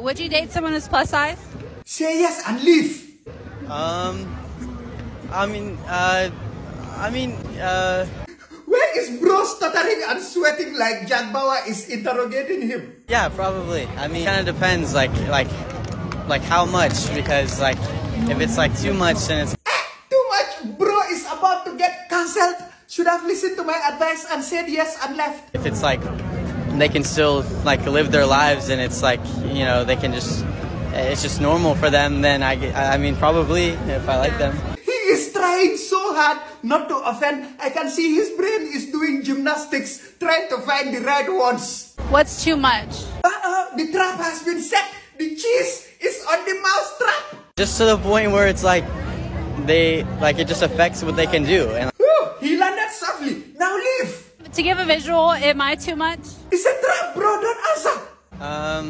Would you date someone who's plus size? Say yes and leave. Um, I mean, uh, I mean, uh, Where is bro stuttering and sweating like Jack Bauer is interrogating him? yeah, probably. I mean, kind of depends, like, like, like how much, because like, if it's like too much, then it's Ah, too much. Bro is about to get cancelled. Should have listened to my advice and said yes and left. if it's like they can still like live their lives and it's like you know they can just it's just normal for them then i i mean probably if i like them He is trying so hard not to offend. I can see his brain is doing gymnastics, trying to find the right ones. What's too much? Uh-uh, the trap has been set. The cheese is on the mouse trap. just to the point where it's like they like it just affects what they can do and Whew, he landed softly. Now leave. To give a visual, am I too much? It's a trap, bro. Don't answer. um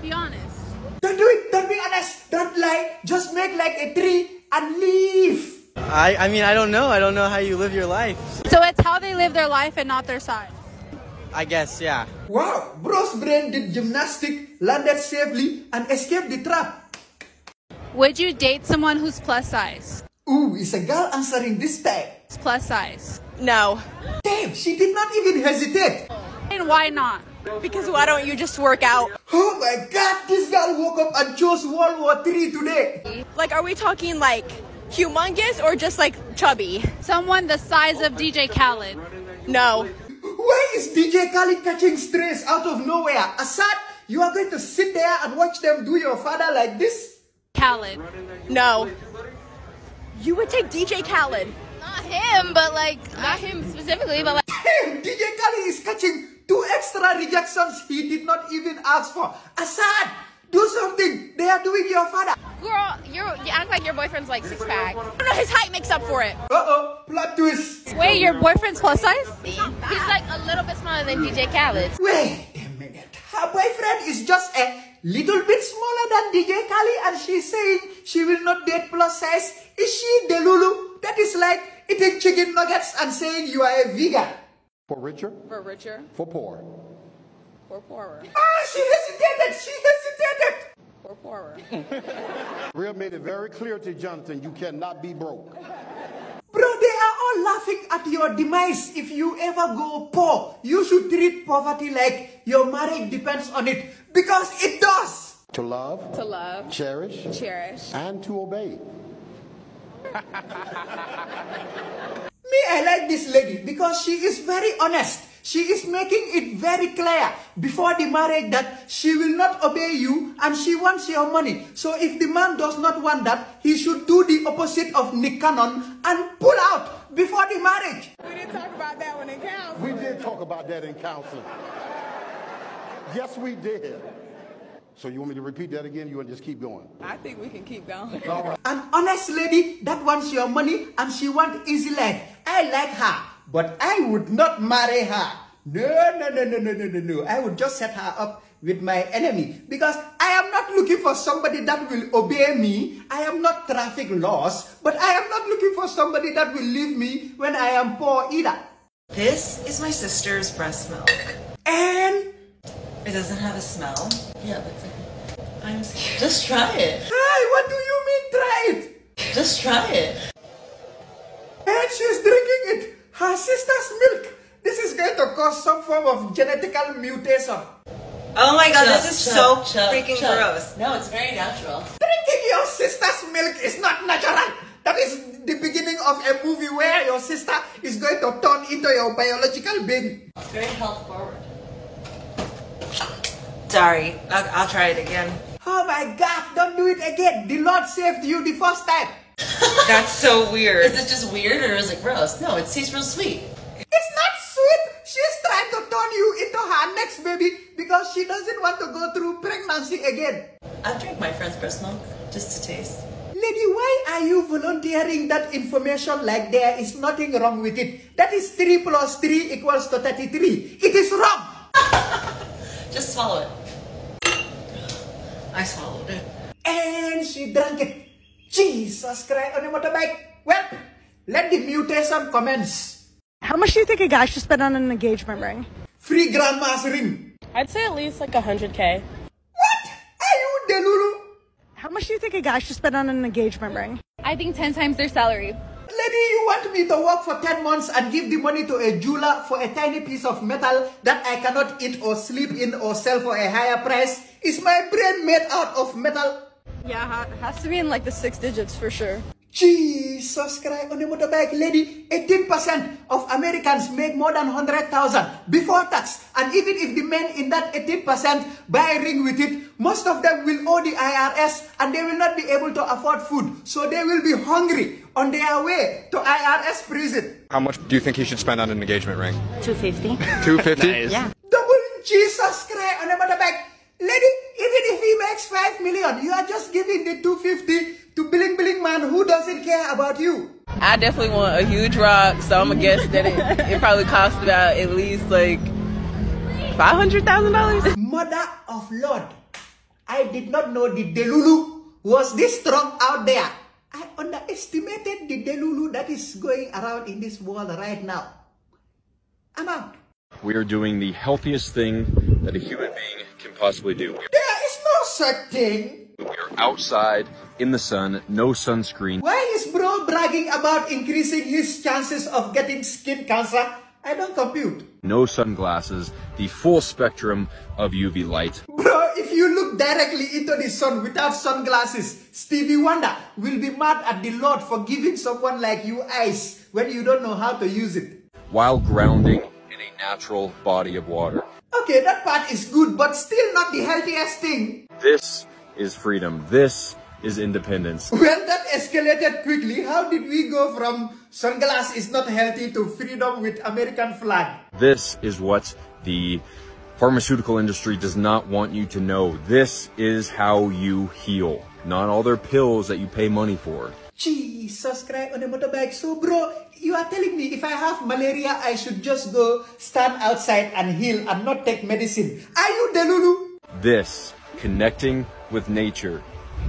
Be honest. Don't do it. Don't be honest. Don't lie. Just make like a tree and leave. i i mean i don't know i don't know how you live your life So it's how they live their life and not their size. i guess yeah Wow, bro's brain did gymnastic, landed safely, and escaped the trap. Would you date someone who's plus size? Ooh, is a girl answering this time? It's plus size. No. Damn, she did not even hesitate. And why not? Because why don't you just work out? Oh my god, this girl woke up and chose World War III today. Like, are we talking like humongous or just like chubby? Someone the size of DJ Khaled. No. Why is DJ Khaled catching strays out of nowhere? Asahd, you are going to sit there and watch them do your father like this? Khaled. No. You would take DJ Khaled. Not him, but like, not him specifically, but like. Damn, DJ Khaled is catching two extra rejections he did not even ask for. Asahd, do something. They are doing your father. Girl, you're, you act like your boyfriend's like six pack. I don't know, his height makes up for it. Uh-oh, plot twist. Wait, your boyfriend's plus size? He's like a little bit smaller than DJ Khaled. Wait a minute. Her boyfriend is just a little bit smaller than DJ Khaled and she's saying she will not date plus size. Is she Delulu? That is like eating chicken nuggets and saying you are a vegan. For richer, For richer for poor. or poorer. Ah, she hesitated. She hesitated. For poorer. Real made it very clear to Jonathan you cannot be broke. Bro, they are all laughing at your demise if you ever go poor. You should treat poverty like your marriage depends on it because it does. To love, To love, cherish, cherish. and to obey. Me, I like this lady because she is very honest. She is making it very clear before the marriage that she will not obey you and she wants your money. So if the man does not want that, he should do the opposite of Nick Cannon and pull out before the marriage. We didn't talk about that one in council. We did talk about that in council. Yes, we did. So you want me to repeat that again? You want to just keep going? I think we can keep going. An honest lady that wants your money and she wants easy life. I like her, but I would not marry her. No, no, no, no, no, no, no, no. I would just set her up with my enemy because I am not looking for somebody that will obey me. I am not traffic laws, but I am not looking for somebody that will leave me when I am poor either. This is my sister's breast milk. And It doesn't have a smell. Yeah, that's it. I'm scared. Just try it. hi, what do you mean try it? Just try it. And she's drinking it. Her sister's milk. This is going to cause some form of genetical mutation. Oh my god, Chug, this is chug, so chug, freaking chug. gross. No, it's very natural. Drinking your sister's milk is not natural. That is the beginning of a movie where your sister is going to turn into your biological baby. Very health forward. Sorry, I'll, I'll try it again. Oh my God, don't do it again. The Lord saved you the first time. That's so weird. Is it just weird or is it gross? No, it tastes real sweet. It's not sweet. She's trying to turn you into her next baby because she doesn't want to go through pregnancy again. I've drank my friend's breast milk just to taste. Lady, why are you volunteering that information like there is nothing wrong with it? That is 3 plus 3 equals to 33. It is wrong. Just swallow it. I swallowed it. And she drank it. Jesus Christ on a motorbike. Well, let the mutation commence. How much do you think a guy should spend on an engagement ring? Free grandma's ring. I'd say at least like 100k. What? A much do you think a guy should spend on an engagement ring? I think 10 times their salary. Lady, you want me to work for 10 months and give the money to a jeweler for a tiny piece of metal that I cannot eat or sleep in or sell for a higher price? Is my brain made out of metal? Yeah, it has to be in like the six digits for sure. Jesus Christ, on a motorbike, lady, 18% of Americans make more than 100,000 before tax. And even if the men in that 18% buy a ring with it, most of them will owe the IRS and they will not be able to afford food. So they will be hungry on their way to IRS prison. How much do you think he should spend on an engagement ring? 250. 250? Yeah. Double Jesus Christ on a motorbike. Lady, even if he makes 5 million, you are just giving the 250 to Billing Billing Man who doesn't care about you. I definitely want a huge rock, so I'm gonna guess that it, it probably costs about at least like five hundred thousand dollars. Mother of Lord, I did not know the Delulu was this strong out there. I underestimated the Delulu that is going around in this world right now. I'm out. We are doing the healthiest thing that a human being can possibly do. There is no such thing. We are outside in the sun, no sunscreen. Why is bro bragging about increasing his chances of getting skin cancer? I don't compute. No sunglasses, the full spectrum of UV light. Bro, if you look directly into the sun without sunglasses, Stevie Wonder will be mad at the Lord for giving someone like you eyes when you don't know how to use it. While grounding natural body of water. Okay, that part is good, but still not the healthiest thing. This is freedom. This is independence. When that escalated quickly, how did we go from sunglass is not healthy to freedom with American flag? This is what the pharmaceutical industry does not want you to know. This is how you heal, not all their pills that you pay money for. Jesus Christ on a motorbike. So bro, you are telling me if I have malaria, I should just go stand outside and heal and not take medicine. Are you Delulu? This, connecting with nature,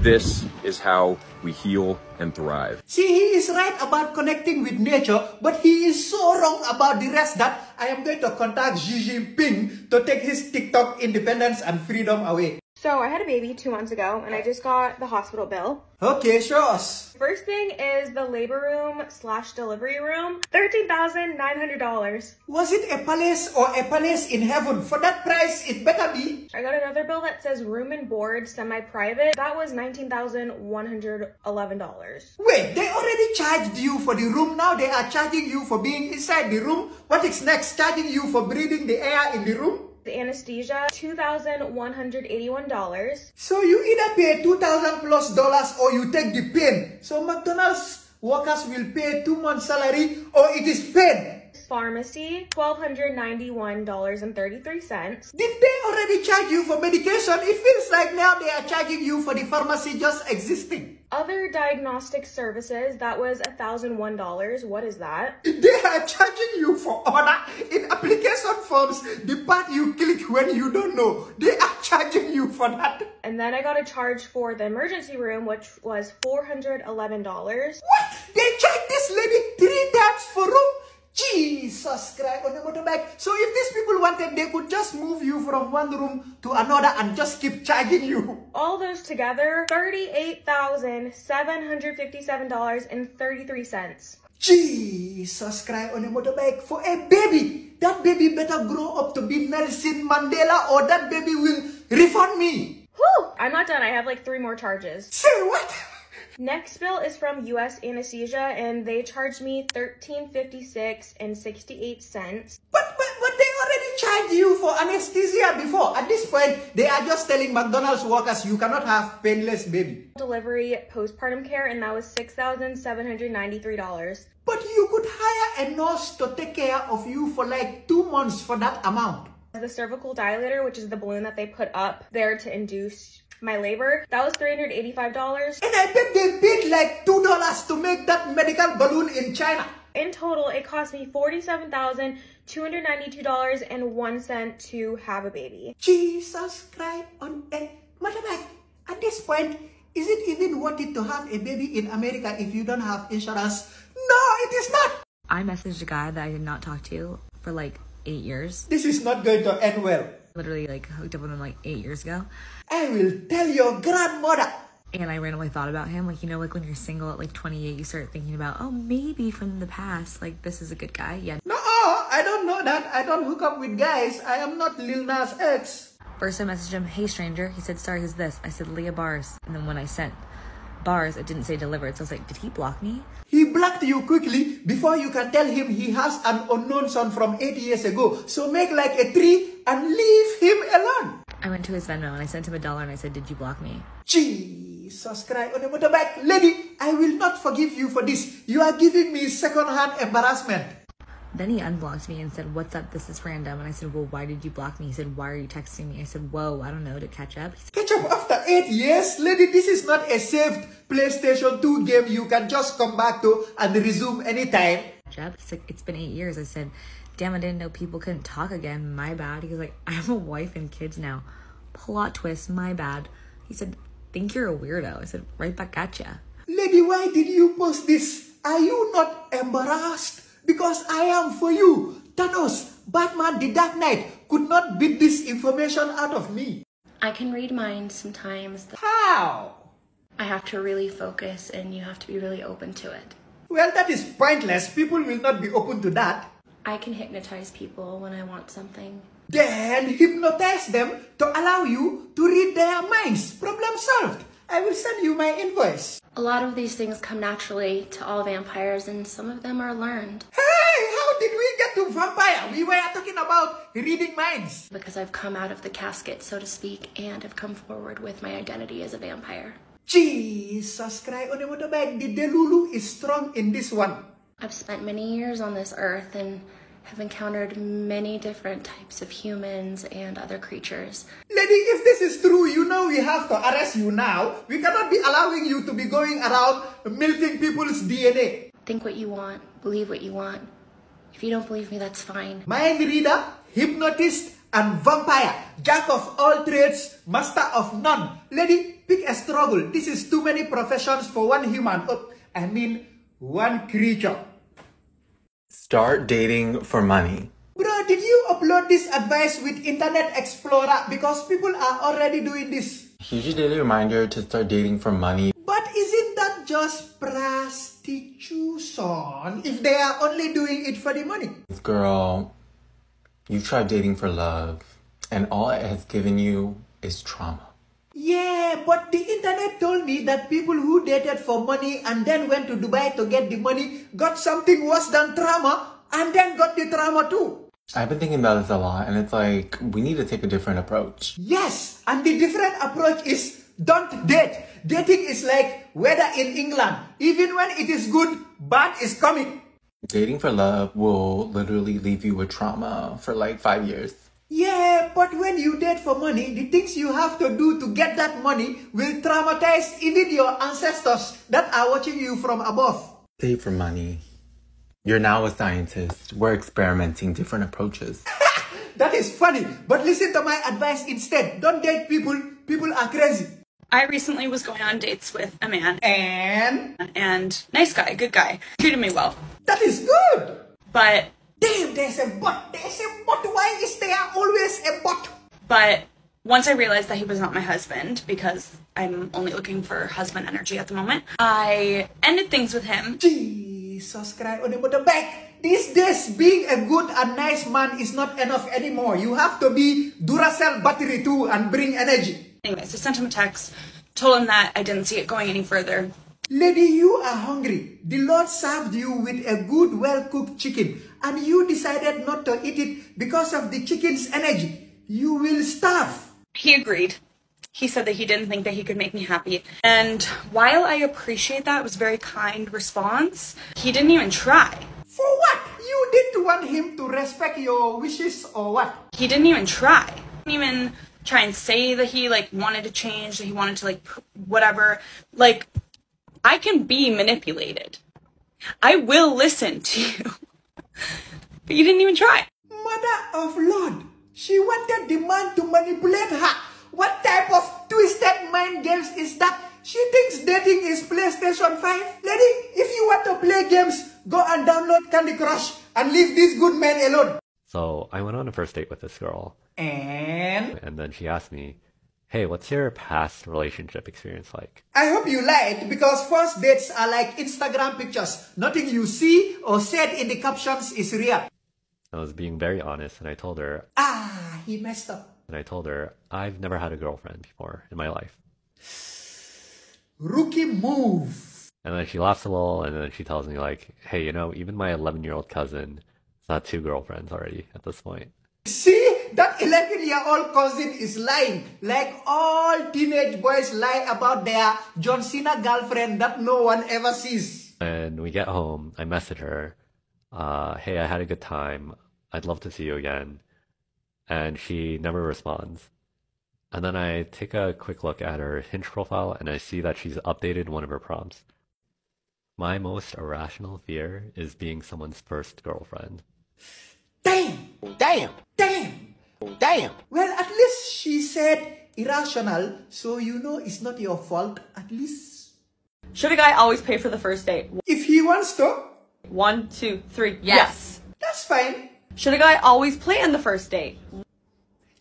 this is how we heal and thrive. See, he is right about connecting with nature, but he is so wrong about the rest that I am going to contact Xi Jinping to take his TikTok independence and freedom away. So I had a baby two months ago and I just got the hospital bill. Okay, show us. First thing is the labor room slash delivery room. $13,900. Was it a palace or a palace in heaven? For that price, it better be. I got another bill that says room and board semi-private. That was $19,111. Wait, they already charged you for the room. Now they are charging you for being inside the room. What is next? Charging you for breathing the air in the room? The anesthesia, $2,181. So you either pay 2000 plus dollars or you take the pain. So McDonald's workers will pay two months salary or it is paid. Pharmacy, $1,291.33. Did they already charge you for medication? It feels like now they are charging you for the pharmacy just existing. Other diagnostic services, that was a $1,001. What is that? They are charging you for order in application forms, the part you click when you don't know. They are charging you for that. And then I got a charge for the emergency room, which was $411. What? They charged this lady three times for room? Jesus Christ on a motorbike. So if these people wanted, they could just move you from one room to another and just keep charging you. All those together, $38,757.33. Jesus Christ on a motorbike for a baby. That baby better grow up to be Nelson Mandela or that baby will refund me. Whew! I'm not done. I have like three more charges. Say what? Next bill is from US Anesthesia and they charged me $13.56 and 68 cents. But, but, but they already charged you for anesthesia before. At this point, they are just telling McDonald's workers you cannot have painless baby. Delivery postpartum care and that was $6,793. But you could hire a nurse to take care of you for like two months for that amount. The cervical dilator, which is the balloon that they put up there to induce my labor. That was $385. And I bet they paid like $2 to make that medical balloon in China. In total, it cost me $47,292.01 to have a baby. Jesus Christ on a motorbike. At this point, is it even worth it to have a baby in America if you don't have insurance? No, it is not. I messaged a guy that I did not talk to for like eight years. This is not going to end well. Literally like hooked up with him like eight years ago. I will tell your grandmother. And I randomly thought about him. Like, you know, like when you're single at like 28, you start thinking about, oh, maybe from the past, like this is a good guy. Yeah. No, I don't know that. I don't hook up with guys. I am not Lil Nas X. First, I messaged him, hey stranger. He said, sorry, who's this? I said, Leah Bars. And then when I sent bars, it didn't say delivered. So I was like, did he block me? He blocked you quickly before you can tell him he has an unknown son from eight years ago. So make like a tree and leave him alone. I went to his Venmo and I sent him a dollar and I said, did you block me? Jesus Christ on the motorbike. Lady, I will not forgive you for this. You are giving me second-hand embarrassment. Then he unblocked me and said, What's up? This is random. And I said, Well, why did you block me? He said, Why are you texting me? I said, Whoa, I don't know, to catch up. After eight years? Lady, this is not a saved PlayStation 2 game you can just come back to and resume anytime. Up? He's like, It's been eight years. I said, Damn, I didn't know people couldn't talk again. My bad. He was like, I have a wife and kids now. Plot twist, my bad. He said, Think you're a weirdo. I said, Right back at ya. Lady, why did you post this? Are you not embarrassed? Because I am for you. Thanos, Batman, the Dark Knight could not beat this information out of me. I can read minds sometimes. How? I have to really focus and you have to be really open to it. Well, that is pointless. People will not be open to that. I can hypnotize people when I want something. Then hypnotize them to allow you to read their minds. Problem solved. I will send you my invoice. A lot of these things come naturally to all vampires and some of them are learned. Hey, how did we get to vampire? We were talking about reading minds. Because I've come out of the casket, so to speak, and have come forward with my identity as a vampire. Jesus Christ, on the motorbike, the Delulu is strong in this one. I've spent many years on this earth and have encountered many different types of humans and other creatures. Lady, if this is true, you know we have to arrest you now. We cannot be allowing you to be going around milking people's DNA. Think what you want, believe what you want. If you don't believe me, that's fine. Mind reader, hypnotist, and vampire. Jack of all trades, master of none. Lady, pick a struggle. This is too many professions for one human. Oh, I mean, one creature. Start dating for money. Bro, did you upload this advice with Internet Explorer? Because people are already doing this. Huge daily reminder to start dating for money. But isn't that just prostitution if they are only doing it for the money? Girl, you tried dating for love, and all it has given you is trauma. Yeah, but the internet told me that people who dated for money and then went to Dubai to get the money got something worse than trauma and then got the trauma too. I've been thinking about this a lot, and it's like we need to take a different approach. Yes, and the different approach is don't date. Dating is like weather in England. Even when it is good, bad is coming. Dating for love will literally leave you with trauma for like five years. Yeah, but when you date for money, the things you have to do to get that money will traumatize even your ancestors that are watching you from above. Date for money. You're now a scientist. We're experimenting different approaches. that is funny, but listen to my advice instead. Don't date people. People are crazy. I recently was going on dates with a man. And? And nice guy, good guy. Treated me well. That is good. But Damn, there's a but. There's a but. Why is there always a but? But once I realized that he was not my husband, because I'm only looking for husband energy at the moment, I ended things with him. Jesus Christ on the back! These days, being a good and nice man is not enough anymore. You have to be Duracell battery too and bring energy. Anyways, I sent him a text, told him that I didn't see it going any further. Lady, you are hungry. The Lord served you with a good, well-cooked chicken and you decided not to eat it because of the chicken's energy. You will starve. He agreed. He said that he didn't think that he could make me happy. And while I appreciate that, it was a very kind response, he didn't even try. For what? You didn't want him to respect your wishes or what? He didn't even try. He didn't even try and say that he like wanted to change, that he wanted to like whatever. Like I can be manipulated. I will listen to you. but you didn't even try. Mother of Lord, she wanted the man to manipulate her. What type of twisted mind games is that? She thinks dating is PlayStation 5. Lady, if you want to play games, go and download Candy Crush and leave this good man alone. So I went on a first date with this girl. And? And then she asked me, hey, what's your past relationship experience like? I hope you lied because first dates are like Instagram pictures. Nothing you see or said in the captions is real. I was being very honest and I told her, Ah, he messed up. and I told her, I've never had a girlfriend before in my life. Rookie move. And then she laughs a little and then she tells me like, hey, you know, even my 11 year old cousin had two girlfriends already at this point. See, that 11 year old cousin is lying. Like all teenage boys lie about their John Cena girlfriend that no one ever sees. And we get home, I message her, uh, hey, I had a good time. I'd love to see you again. And she never responds. And then I take a quick look at her Hinge profile and I see that she's updated one of her prompts. My most irrational fear is being someone's first girlfriend. Damn! Damn! Damn! Damn! Well, at least she said irrational, so you know it's not your fault, at least. Should a guy always pay for the first date? If he wants to. One, two, three. Yes. That's fine. Should a guy always plan the first date?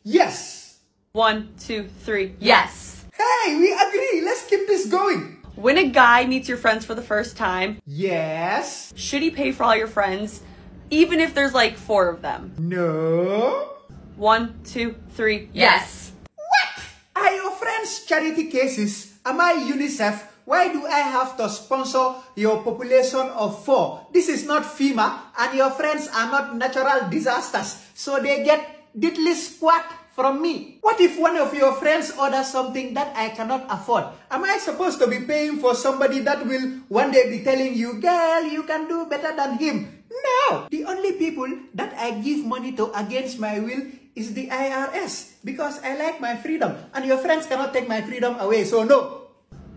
Yes. One, two, three. Yes. Hey, we agree. Let's keep this going. When a guy meets your friends for the first time, Yes. should he pay for all your friends, even if there's like four of them? No. One, two, three. Yes. What Are your friends charity cases? Am I UNICEF? Why do I have to sponsor your population of four? This is not FEMA and your friends are not natural disasters. So they get diddly squat from me. What if one of your friends orders something that I cannot afford? Am I supposed to be paying for somebody that will one day be telling you, girl, you can do better than him? No! The only people that I give money to against my will is the IRS because I like my freedom and your friends cannot take my freedom away, so no.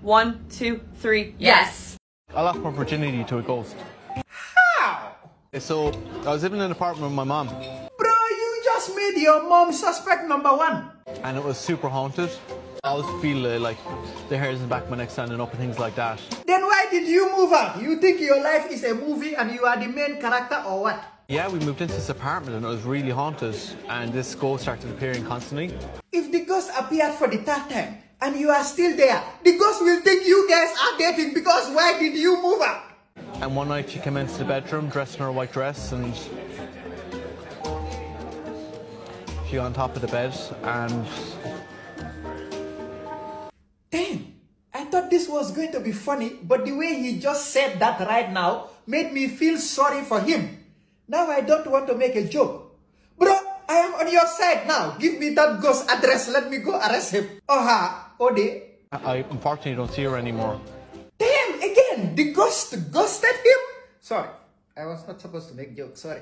One, two, three. Yes. I lost my virginity to a ghost. How? Eh, so I was living in an apartment with my mom, Bro, you just made your mom suspect number one. and it was super haunted. I always feel uh, like the hairs in the back of my neck standing up and things like that. Then why did you move out? You think your life is a movie and you are the main character or what? Yeah, we moved into this apartment and it was really haunted, and this ghost started appearing constantly. If the ghost appeared for the third time and you are still there, the ghost will think you guys are dating because why did you move out? And one night she came into the bedroom dressed in her white dress and she got on top of the bed and was going to be funny, but the way he just said that right now made me feel sorry for him. Now I don't want to make a joke. Bro, I am on your side now. Give me that ghost address. Let me go arrest him. Oha, Ode. I unfortunately don't see her anymore. Damn, again, the ghost ghosted him? Sorry, I was not supposed to make jokes. Sorry.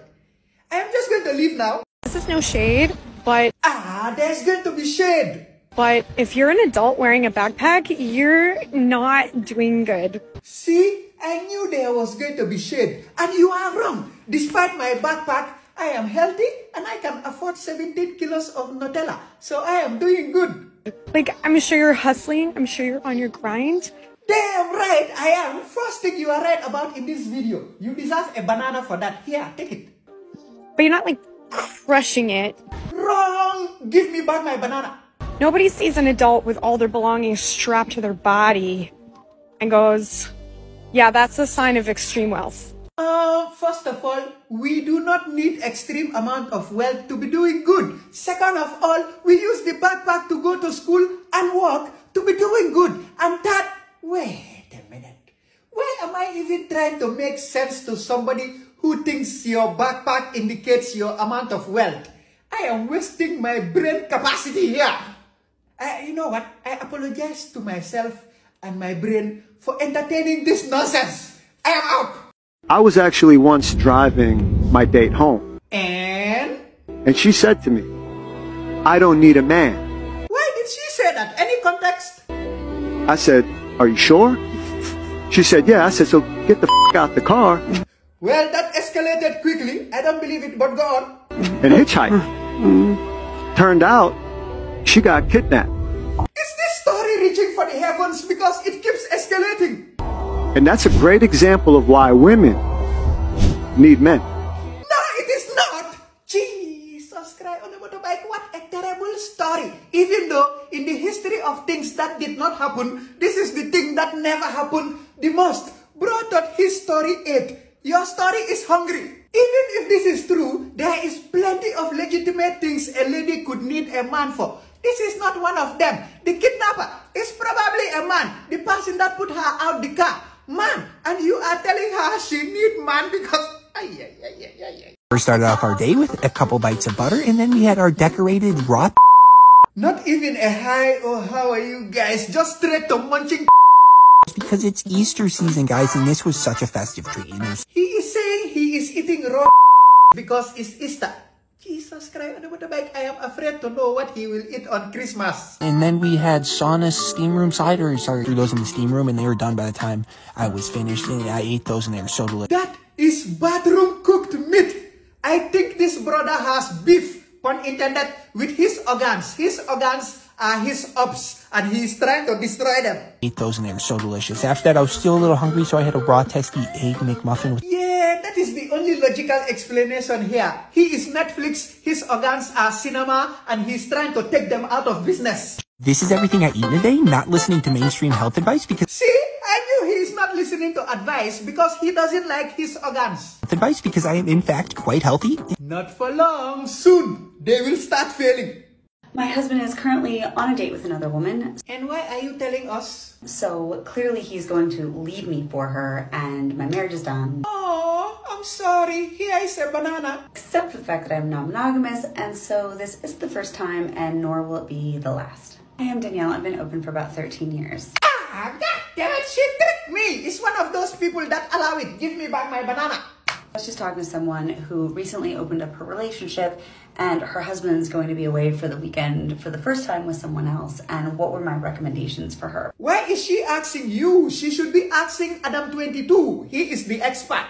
I am just going to leave now. This is no shade, but Ah, there's going to be shade. But if you're an adult wearing a backpack, you're not doing good. See, I knew there was going to be shade, and you are wrong. Despite my backpack, I am healthy and I can afford 17 kilos of Nutella, so I am doing good. Like I'm sure you're hustling. I'm sure you're on your grind. Damn right I am. First thing you are right about in this video. You deserve a banana for that. Here, take it. But you're not like crushing it. Wrong! Give me back my banana. Nobody sees an adult with all their belongings strapped to their body and goes, yeah, that's a sign of extreme wealth. Uh, first of all, we do not need extreme amount of wealth to be doing good. Second of all, we use the backpack to go to school and work to be doing good. And that, wait a minute. Why am I even trying to make sense to somebody who thinks your backpack indicates your amount of wealth? I am wasting my brain capacity here. Uh, you know what? I apologize to myself and my brain for entertaining this nonsense. I am out. I was actually once driving my date home, And and she said to me, I don't need a man. why did she say that? Any context? I said, Are you sure? She said, Yeah. I said, So get the f out the car Well, that escalated quickly. I don't believe it, but go on. and hitchhike. Turned out, she got kidnapped. Is this story reaching for the heavens because it keeps escalating? And that's a great example of why women need men. No, it is not. Jesus Christ on the motorbike. What a terrible story. Even though in the history of things that did not happen. This is the thing that never happened the most. Bro thought his story ate. Your story is hungry. Even if this is true, there is plenty of legitimate things a lady could need a man for. This is not one of them. The kidnapper is probably a man. The person that put her out the car. Man. And you are telling her she need man because... Ay, ay, ay, ay, ay, ay. We started off our day with a couple bites of butter, and then we had our decorated raw. Not even a hi or how are you guys. Just straight to munching Because it's Easter season, guys, and this was such a festive treat. He is saying he is eating raw because it's Easter. Jesus Christ, the? I am afraid to know what he will eat on Christmas. And then we had sauna steam room cider. Sorry, threw those in the steam room, and they were done by the time I was finished. And I ate those, and they were so delicious. That is bathroom cooked meat. I think this brother has beef, pun intended, with his organs. His organs are his ops, and he is trying to destroy them. Ate those, and they were so delicious. After that, I was still a little hungry, so I had a raw testy egg McMuffin with Yeah, that is the only logical explanation here. He is Netflix, his organs are cinema, and he's trying to take them out of business. This is everything I eat in a day, not listening to mainstream health advice because See, I knew he is not listening to advice because he doesn't like his organs. advice because I am in fact quite healthy. Not for long. Soon, they will start failing. My husband is currently on a date with another woman. And why are you telling us? So clearly he's going to leave me for her and my marriage is done. Oh, I'm sorry. Here is a banana. Except for the fact that I'm non monogamous, and so this is the first time and nor will it be the last. I am Danielle. I've been open for about 13 years. Ah, God damn it, she tricked me. It's one of those people that allow it. Give me back my banana. I was just talking to someone who recently opened up her relationship and her husband's going to be away for the weekend for the first time with someone else and what were my recommendations for her. Why is she asking you? She should be asking Adam22. He is the expert.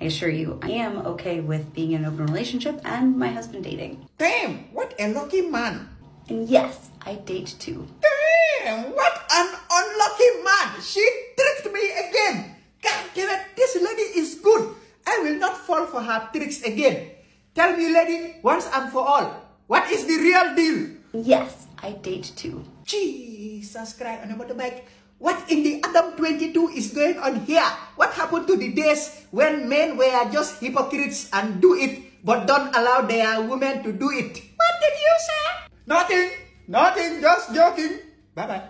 I assure you, I am okay with being in an open relationship and my husband dating. Damn, what a lucky man. And yes, I date too. Damn, what an unlucky man. She tricked me again. God damn it, this lady is good. I will not fall for her tricks again. Tell me, lady, once and for all, what is the real deal? Yes, I date too. Jesus Christ, on a motorbike. What in the Adam 22 is going on here? What happened to the days when men were just hypocrites and do it, but don't allow their women to do it? What did you say? Nothing. Nothing. Just joking. Bye bye.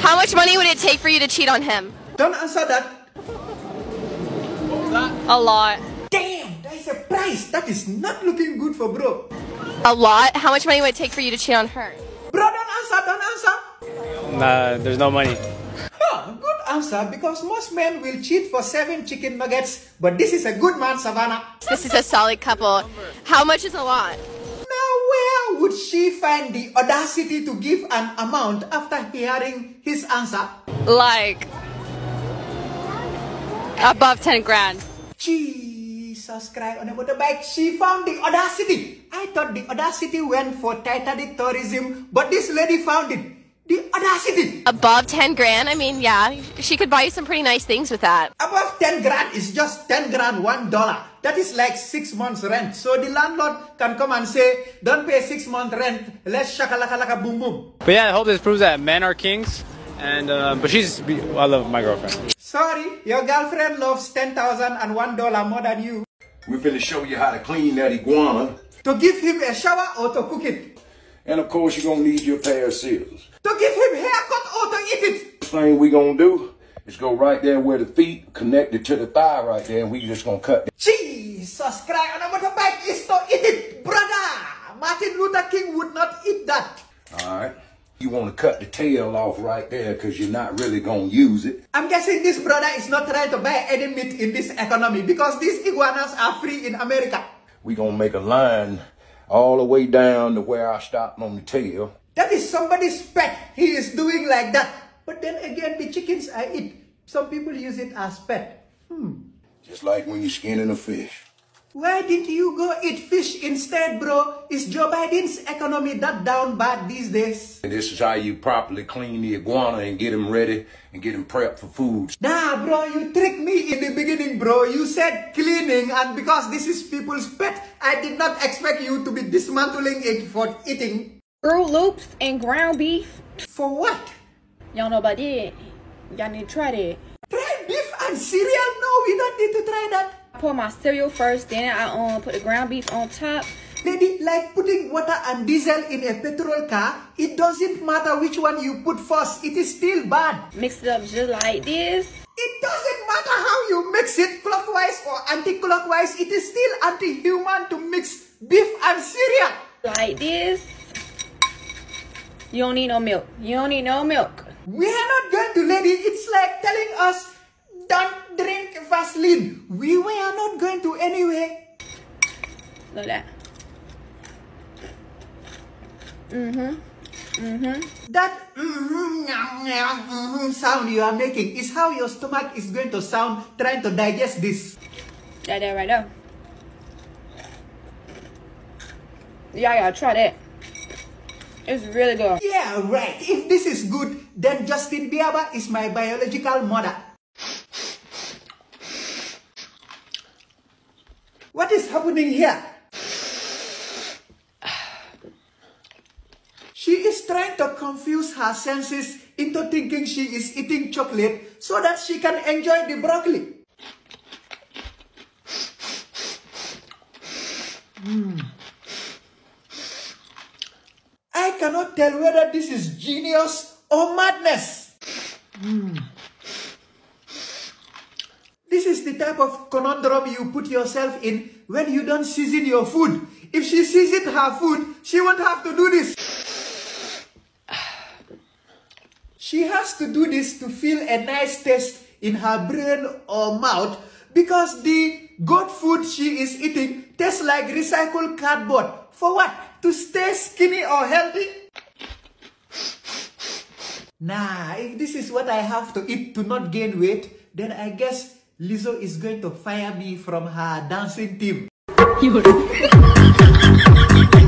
How much money would it take for you to cheat on him? Don't answer that. A lot. Damn, that is a price. That is not looking good for bro. A lot? How much money would it take for you to cheat on her? Bro, don't answer. Don't answer. Nah, there's no money. Huh, good answer because most men will cheat for seven chicken nuggets, but this is a good man, Savannah. This is a solid couple. How much is a lot? Now, where would she find the audacity to give an amount after hearing his answer? Like above 10 grand. Jesus Christ on a motorbike. She found the audacity. I thought the audacity went for Titanic tourism, but this lady found it. The audacity. Above 10 grand? I mean, yeah, she could buy you some pretty nice things with that. Above 10 grand is just 10 grand, one dollar. That is like six months rent. So the landlord can come and say, don't pay six month rent, let's shakalaka laka boom boom. But yeah, I hope this proves that men are kings. And uh, but she's I love my girlfriend. Sorry, your girlfriend loves ten thousand and one dollar more than you. We're finna show you how to clean that iguana. To give him a shower or to cook it? And of course, you're gonna need your pair of scissors. To give him haircut or to eat it? First thing we gonna do is go right there where the feet connected to the thigh right there, and we just gonna cut. Jesus Christ on a motorbike is to eat it, brother. Martin Luther King would not eat that. All right. You want to cut the tail off right there because you're not really going to use it. I'm guessing this brother is not trying to buy any meat in this economy because these iguanas are free in America. we going to make a line all the way down to where I stopped on the tail. That is somebody's pet. He is doing like that. But then again, the chickens I eat. Some people use it as pet. Hmm. Just like when you're skinning a fish. Why didn't you go eat fish instead, bro? Is Joe Biden's economy that down bad these days? And this is how you properly clean the iguana and get him ready and get him prepped for food. Nah, bro, you tricked me in the beginning, bro. You said cleaning, and because this is people's pet, I did not expect you to be dismantling it for eating. Earl loops and ground beef. For what? Y'all know about it. Y'all need to try that. Try beef and cereal? No, we don't need to try that. Pour my cereal first, then I um put the ground beef on top. Lady, like putting water and diesel in a petrol car, it doesn't matter which one you put first, it is still bad. Mix it up just like this. It doesn't matter how you mix it, clockwise or anti-clockwise, it is still anti-human to mix beef and cereal. Like this. You don't need no milk. You don't need no milk. We are not going to, lady. It's like telling us, don't drink Vaseline. We were not going to anywhere. Look at that. Mm-hmm. Mm-hmm. That mm-hmm, mm-hmm sound you are making is how your stomach is going to sound trying to digest this. Yeah, there right there. Yeah, yeah, try that. It's really good. Yeah, right. If this is good, then Justin Bieber is my biological mother. What is happening here? She is trying to confuse her senses into thinking she is eating chocolate so that she can enjoy the broccoli. Mm. I cannot tell whether this is genius or madness. Mm. This is the type of conundrum you put yourself in when you don't season your food. If she seasoned her food, she won't have to do this. She has to do this to feel a nice taste in her brain or mouth because the goat food she is eating tastes like recycled cardboard. For what? To stay skinny or healthy? Nah, if this is what I have to eat to not gain weight, then I guess Lizzo is going to fire me from her dancing team.